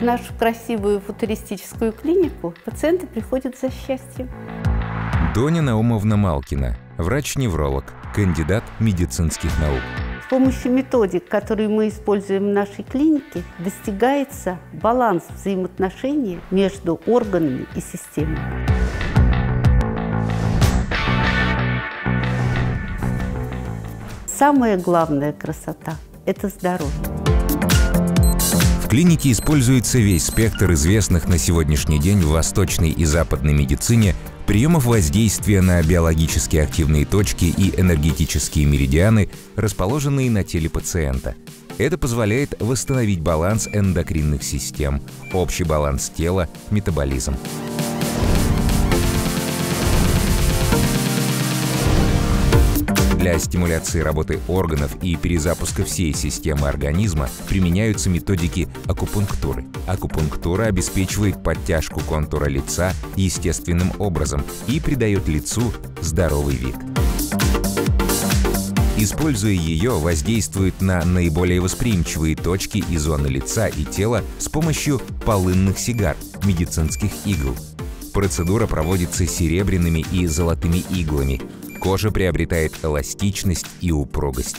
нашу красивую футуристическую клинику пациенты приходят за счастьем. Доня Наумовна Малкина, врач-невролог, кандидат медицинских наук. С помощью методик, которые мы используем в нашей клинике, достигается баланс взаимоотношений между органами и системами. Самая главная красота – это здоровье. В клинике используется весь спектр известных на сегодняшний день в восточной и западной медицине приемов воздействия на биологически активные точки и энергетические меридианы, расположенные на теле пациента. Это позволяет восстановить баланс эндокринных систем, общий баланс тела, метаболизм. Для стимуляции работы органов и перезапуска всей системы организма применяются методики акупунктуры. Акупунктура обеспечивает подтяжку контура лица естественным образом и придает лицу здоровый вид. Используя ее, воздействует на наиболее восприимчивые точки и зоны лица и тела с помощью полынных сигар, медицинских игл. Процедура проводится серебряными и золотыми иглами, Кожа приобретает эластичность и упругость.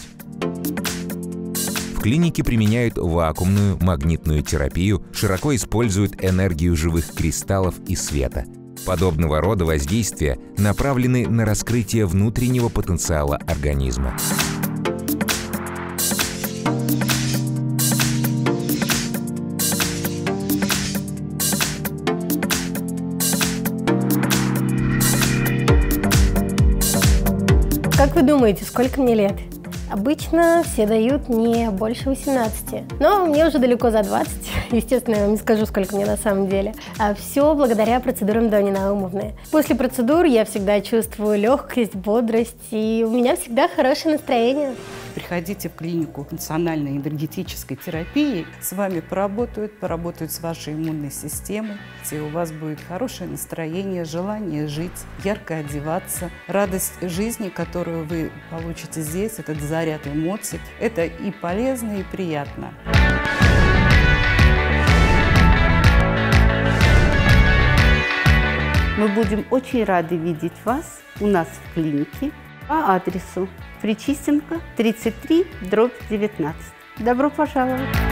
В клинике применяют вакуумную магнитную терапию, широко используют энергию живых кристаллов и света. Подобного рода воздействия направлены на раскрытие внутреннего потенциала организма. Как вы думаете, сколько мне лет? Обычно все дают не больше 18, но мне уже далеко за 20. Естественно, я вам не скажу, сколько мне на самом деле. А все благодаря процедурам Дони Наумовны. После процедур я всегда чувствую легкость, бодрость, и у меня всегда хорошее настроение. Приходите в клинику национальной энергетической терапии, с вами поработают, поработают с вашей иммунной системой, и у вас будет хорошее настроение, желание жить, ярко одеваться, радость жизни, которую вы получите здесь, этот заряд эмоций, это и полезно, и приятно. Мы будем очень рады видеть вас у нас в клинике по адресу Причистенко, 33, дробь 19. Добро пожаловать!